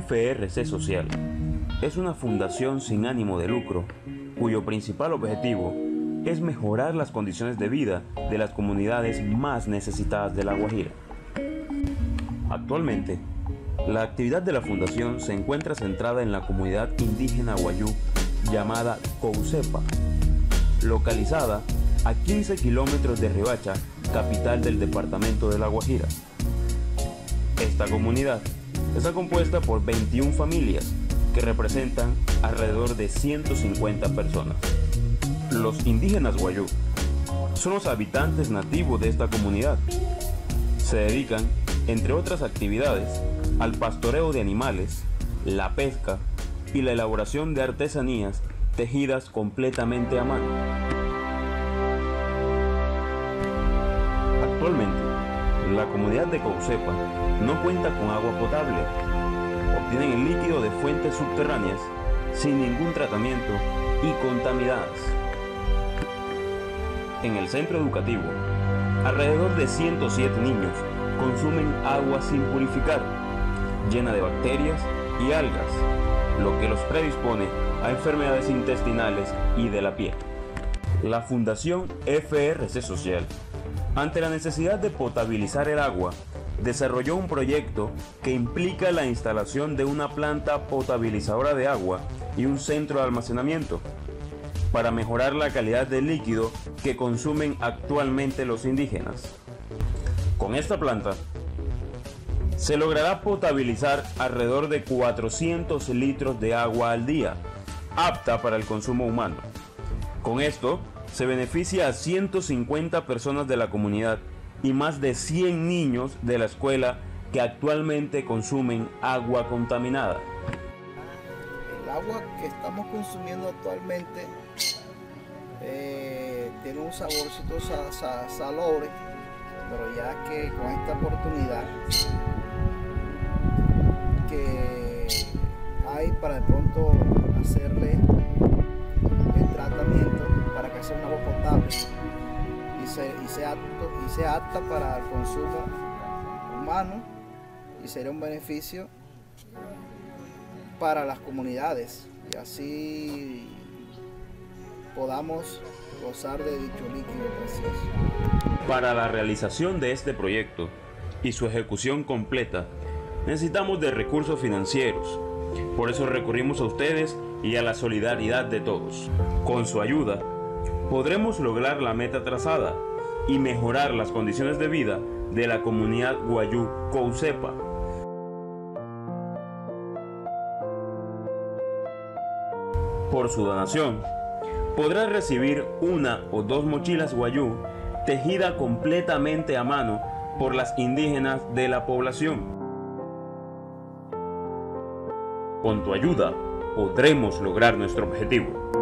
FRC Social es una fundación sin ánimo de lucro cuyo principal objetivo es mejorar las condiciones de vida de las comunidades más necesitadas de La Guajira. Actualmente, la actividad de la fundación se encuentra centrada en la comunidad indígena guayú llamada Coucepa, localizada a 15 kilómetros de Ribacha, capital del departamento de La Guajira. Esta comunidad está compuesta por 21 familias que representan alrededor de 150 personas. Los indígenas guayú son los habitantes nativos de esta comunidad. Se dedican, entre otras actividades, al pastoreo de animales, la pesca y la elaboración de artesanías tejidas completamente a mano. Actualmente, la comunidad de Coucepa no cuenta con agua potable. Obtienen el líquido de fuentes subterráneas sin ningún tratamiento y contaminadas. En el centro educativo, alrededor de 107 niños consumen agua sin purificar, llena de bacterias y algas, lo que los predispone a enfermedades intestinales y de la piel. La Fundación FRC Social, ante la necesidad de potabilizar el agua, desarrolló un proyecto que implica la instalación de una planta potabilizadora de agua y un centro de almacenamiento para mejorar la calidad del líquido que consumen actualmente los indígenas. Con esta planta, se logrará potabilizar alrededor de 400 litros de agua al día, apta para el consumo humano. Con esto, se beneficia a 150 personas de la comunidad y más de 100 niños de la escuela que actualmente consumen agua contaminada. El agua que estamos consumiendo actualmente eh, tiene un saborcito sa, sa, salobre, pero ya que con esta oportunidad que hay para de que sea un agua potable y, se, y, sea apto, y sea apta para el consumo humano y sería un beneficio para las comunidades y así podamos gozar de dicho líquido precioso. Para la realización de este proyecto y su ejecución completa, necesitamos de recursos financieros. Por eso recurrimos a ustedes y a la solidaridad de todos. Con su ayuda, podremos lograr la meta trazada y mejorar las condiciones de vida de la comunidad Guayú Coucepa. Por su donación, podrá recibir una o dos mochilas Guayú tejida completamente a mano por las indígenas de la población. Con tu ayuda podremos lograr nuestro objetivo.